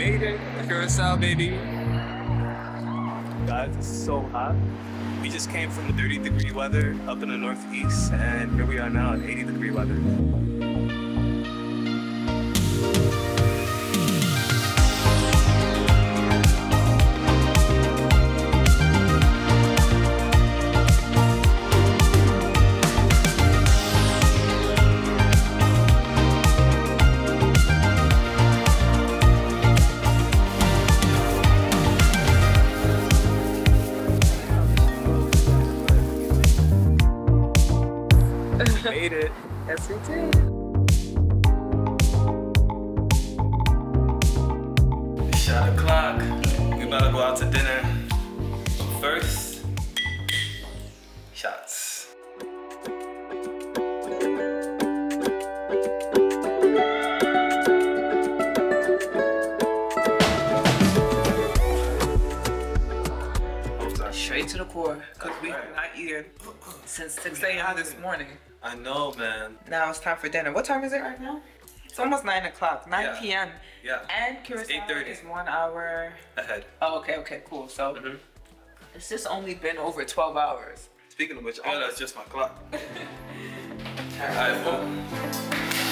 made it. Curacao, baby. Guys, it's so hot. We just came from the 30 degree weather up in the northeast, and here we are now at 80 degree weather. Yes, we did. Shot o'clock. We about to go out to dinner. First, shots. Straight to the core, because we have not eaten since 6 a.m. this morning. I know, man. Now it's time for dinner. What time is it right now? It's almost 9 o'clock, 9 Yeah. p.m. Yeah. And Curacao 8:30. is one hour. Ahead. Oh, okay, okay, cool. So Mhm. it's just only been over 12 hours. Speaking of which, oh, that's just my clock. Alright, well.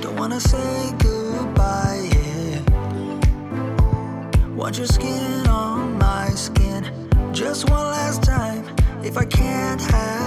Don't wanna say goodbye, yeah. Want your skin on my skin. Just one last time. If I can't have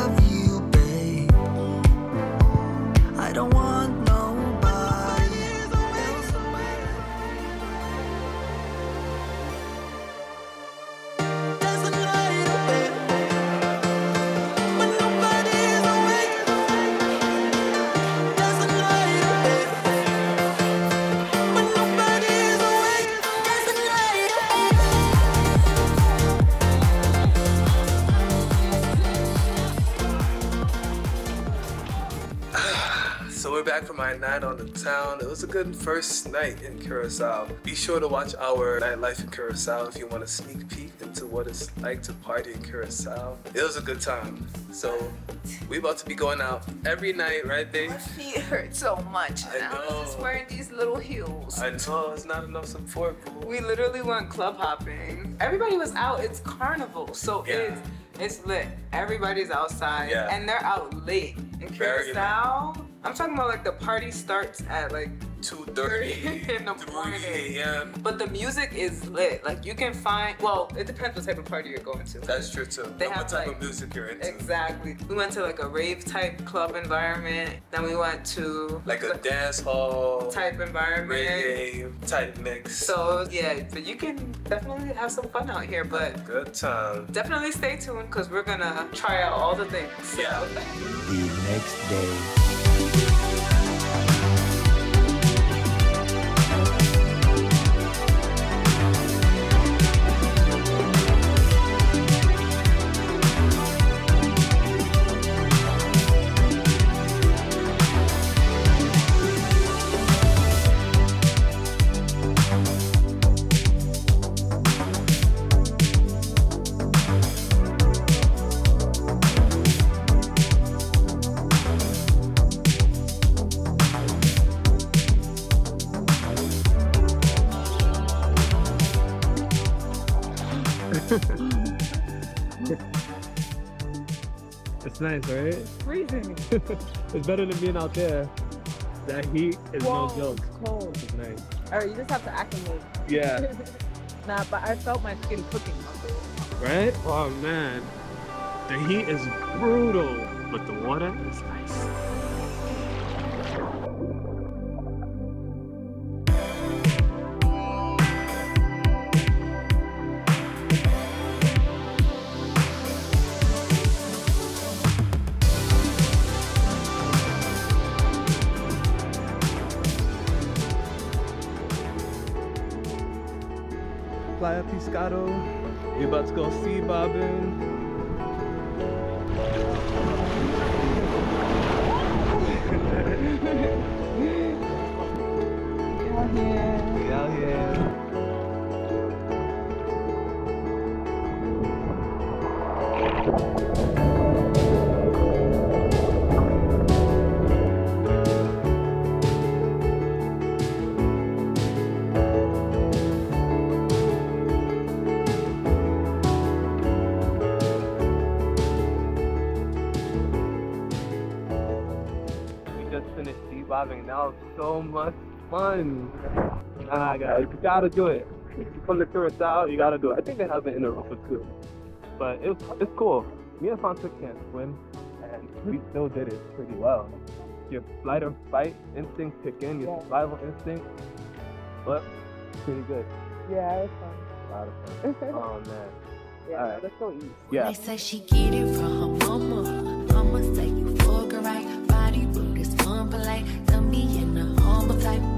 So we're back from our night on the town. It was a good first night in Curacao. Be sure to watch our nightlife in Curacao if you want a sneak peek into what it's like to party in Curacao. It was a good time. So we're about to be going out every night, right, babe? My feet hurt so much. I and I was just know. wearing these little heels. I know it's not enough support, boo. We literally went club hopping. Everybody was out. It's carnival, so Yeah. it's it's lit. Everybody's outside, Yeah. and they're out late. In Curacao, I'm talking about like the party starts at like 2.30 in the 3 morning. a.m. But the music is lit. Like you can find. Well, it depends what type of party you're going to. That's true too. They have, what type like- of music you're into. Exactly. We went to like a rave type club environment. Then we went to Like a dance hall, type environment. reggae type mix. So yeah, but you can definitely have some fun out here. But good time. definitely stay tuned because we're gonna try out all the things. So- Yeah. The next day. It's nice, right? It's freezing. It's better than being out there. That heat is Whoa, no joke. it's cold. It's nice. All right, you just have to acclimate. Yeah. nah, but I felt my skin cooking. right? Oh man. The heat is brutal, but the water is nice. Playa Piscado. We about to go sea bobbing. Finished debobbing. That was so much fun. Ah, guys, you gotta do it. From the come to Curacao, you gotta do it. I think they have it in Europa too. But it was, it's cool. Me and Fanta can't swim, and we still did it pretty well. Your flight or fight instinct kick in, your Yeah. survival instinct. But pretty good. Yeah, it was fun. A lot of fun. oh man. Yeah, Alright. let's go eat. Yeah. They say she get it from her mama. Mama say you fuck her right. Rude. Tell me in a humble type.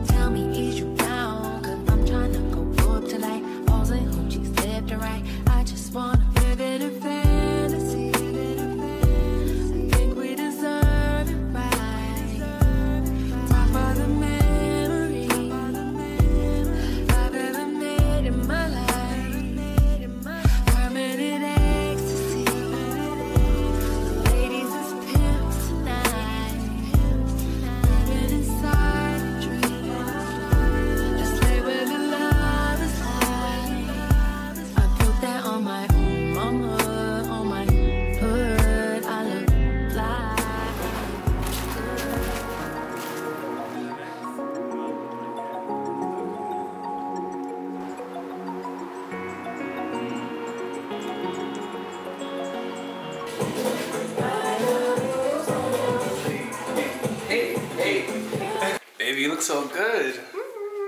Look so good.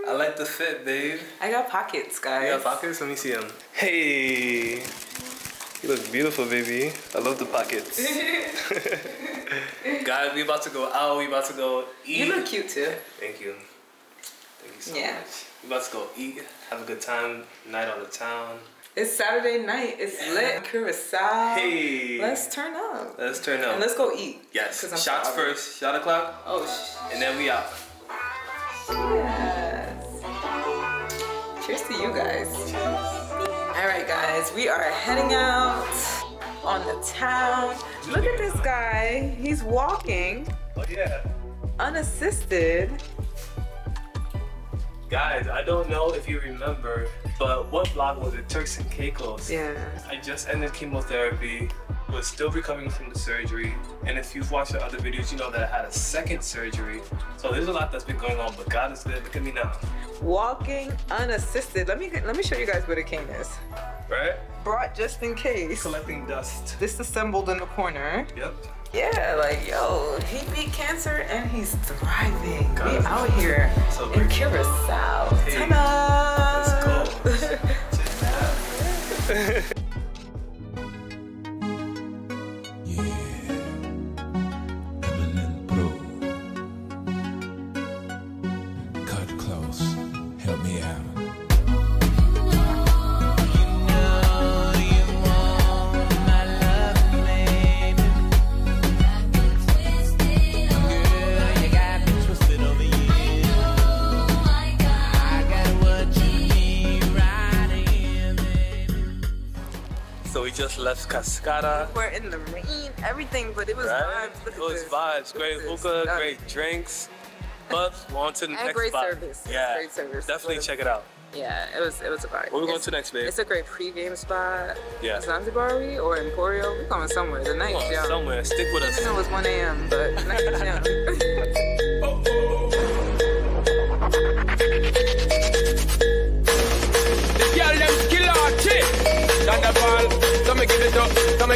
I like the fit, babe. I got pockets, guys. You got pockets? Let me see them. Hey. You look beautiful, baby. I love the pockets. Guys, we about to go out. We about to go eat. You look cute too. Thank you. Thank you so Yeah. much. We about to go eat, have a good time, night on the town. It's Saturday night. It's lit. Curacao. Hey. Let's turn up. Let's turn up. And let's go eat. yes. Shots starving. first. Shot o'clock. Oh, sh- And then we out. You guys. All right, guys. We are heading out on the town. Look at this guy. He's walking Oh yeah. unassisted. Guys, I don't know if you remember, but what vlog was it? Turks and Caicos. Yeah. I just ended chemotherapy, was still recovering from the surgery, and if you've watched the other videos, you know that I had a second surgery. So there's a lot that's been going on, but God is good. Look at me now, Walking unassisted. Let me let me show you guys where the cane is. right? Brought just in case. Collecting dust. Disassembled in the corner. Yep. Yeah, like yo, he beat cancer and he's thriving. God we out here so in. Curacao. Hey, Ta-da! Let's go. we Cascada. We're in the rain, everything, but it was Right? vibes. Look It was this. vibes. Great Look at this. hookah, great drinks. But we're on to the And next great spot. service. Yeah. Great service. Definitely Was- check it out. Yeah, it was it was a vibe. Where we going to next, babe? It's a great pregame spot. Yeah. Zanzibari or Emporio. We're going somewhere. The Come on, somewhere. Stick with us. I know it's 1 a.m., but the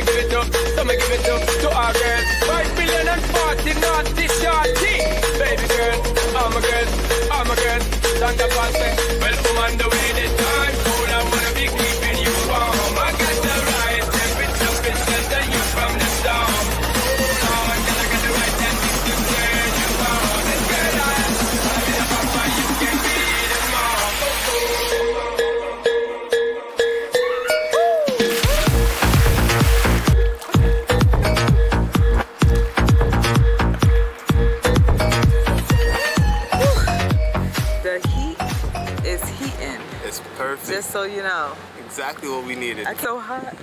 give it up, so me give it up to our girls. Five billion and forty naughty shorty. Baby girl, all my girls, all my girls. Thunderball say, well, woman, the way exactly what we needed. It's so hot.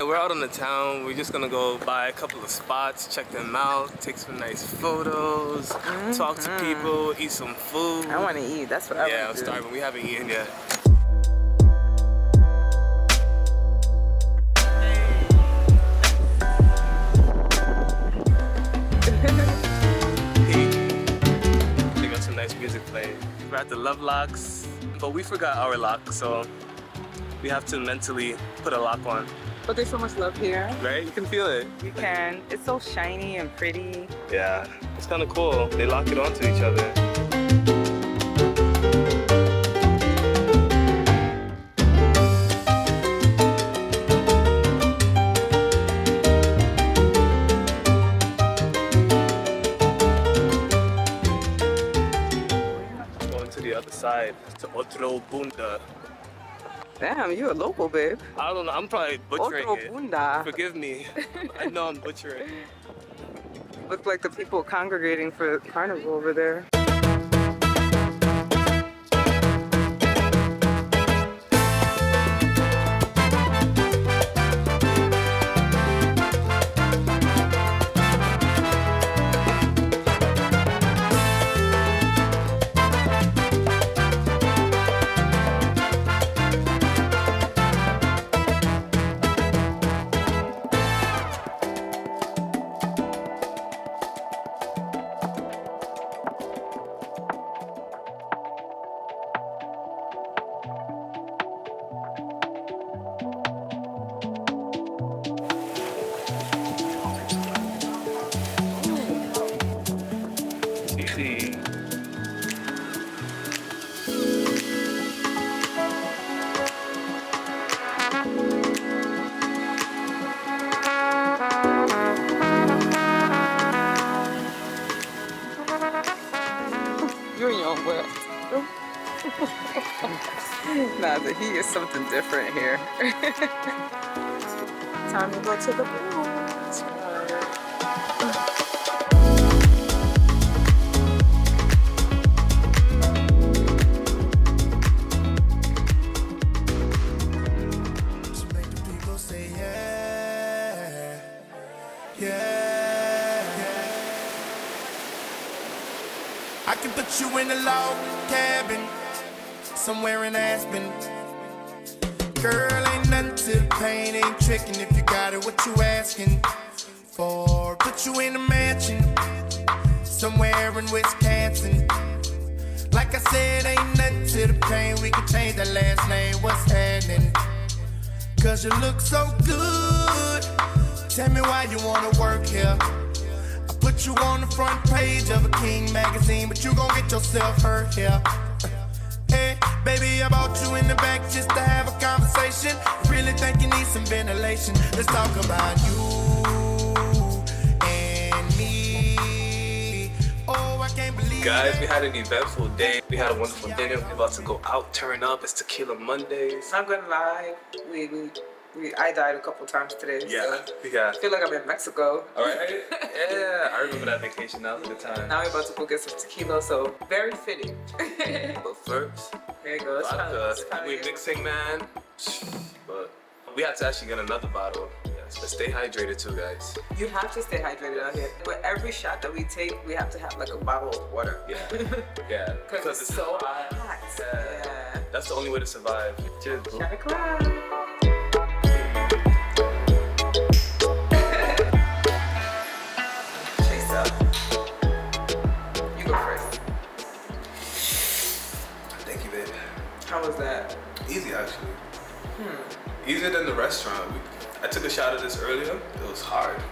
We're out on the town. We're just gonna go by a couple of spots, check them out, take some nice photos, talk to mm-hmm. people, eat some food. I want to eat. That's what I yeah, I'm want to do. starving. We haven't eaten yet. We got some nice music playing. We're at the love locks, but we forgot our lock, so we have to mentally put a lock on, But there's so much love here. right? You can feel it. You can. It's so shiny and pretty. Yeah, it's kind of cool. They lock it onto each other. Going to the other side to Otro Bunda. Damn, you're a local, babe. I don't know. I'm probably butchering Otro it. Bunda. Forgive me. I know I'm butchering. Look like the people congregating for carnival over there. Nah, the heat is something different here. Time to go to the pool. To make the people say yeah, yeah, yeah. I can put you in a log cabin somewhere in Aspen. Girl, ain't nothing to the pain, ain't tricking if you got it, what you asking for? Put you in a mansion somewhere in Wisconsin. Like I said, ain't nothing to the pain, we can change the last name, what's happening? Cause you look so good. Tell me why you wanna work here. I put you on the front page of a King magazine, but you gon' get yourself hurt here. Hey, baby, I bought you in the back just to have a conversation. Really think you need some ventilation. Let's talk about you and me. Oh, I can't believe Guys, we had an eventful day. We had a wonderful dinner. We're about to go out, turn up. It's Tequila Mondays. I'm gonna lie, we, we, we I died a couple times today. Yeah, So yeah. I feel like I'm in Mexico. All right. Yeah, I remember that vacation. That was a good time. Now we're about to go get some tequila, so very fitting. But first, there you go. It's kinda- vodka. We good. mixing, man. But we had to actually get another bottle. Yes, but stay hydrated too, guys. You have to stay hydrated out here. With every shot that we take, we have to have like a bottle of water. Yeah, yeah. Because it's so hot. Yeah. Yeah. That's the only way to survive. Cheers, boo. Shine How was that? Easy, actually. Easier than the restaurant. We, I took a shot of this earlier. It was hard.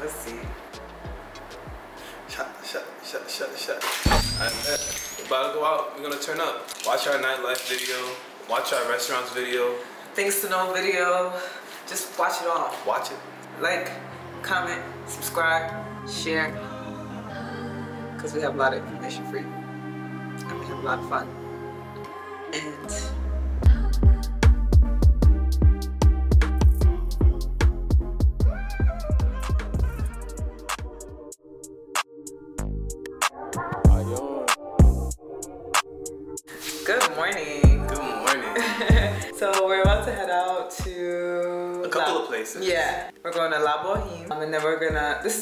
Let's see. Shut, shut, shut, shut, shut. Uh, about to go out. We're gonna turn up. Watch our nightlife video. Watch our restaurants video. Things to know video. Just watch it all. Watch it. Like, comment, subscribe, share. Because we have a lot of information for you. And we have a lot of fun. And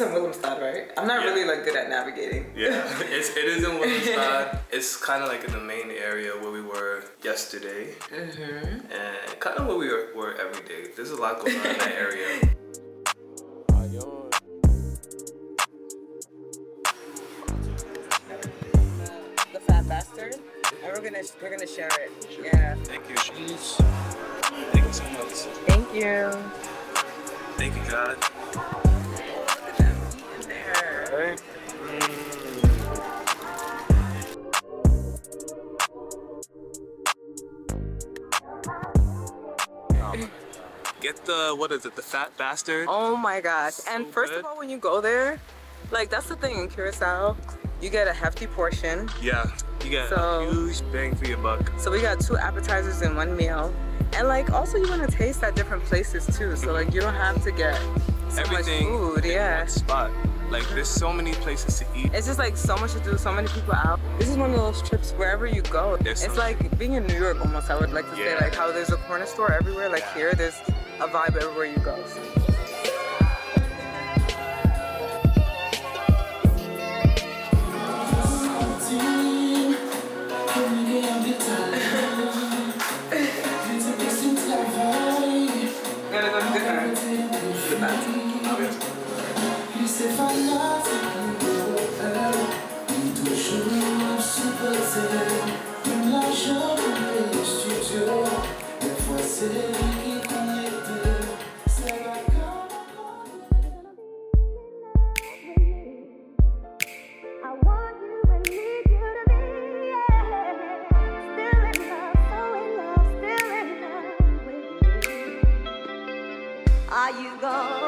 is in Willemstad, right? I'm not Yeah. really like good at navigating. Yeah, it's, it is in Willemstad. it's kind of like in the main area where we were yesterday. Mm-hmm. And kind of where we were, were every day. There's a lot going on in that area. We're gonna they're gonna share it. Yeah. Thank you. Thank you so much. Thank you. Thank you, God. Alright. Get the what is it? The fat bastard. Oh my gosh. And first good. of all, when you go there, like that's the thing in Curacao, you get a hefty portion. Yeah, you get So- a huge bang for your buck. So we got two appetizers in one meal. And like also you want to taste at different places too. So like you don't have to get so Everything much food. Yeah. spot. Like there's so many places to eat. It's just like so much to do, so many people out. This is one of those trips wherever you go. There's it's like being in New York almost, I would like to say. Like how there's a corner store everywhere. Like here, there's a vibe everywhere you go. Are you gonna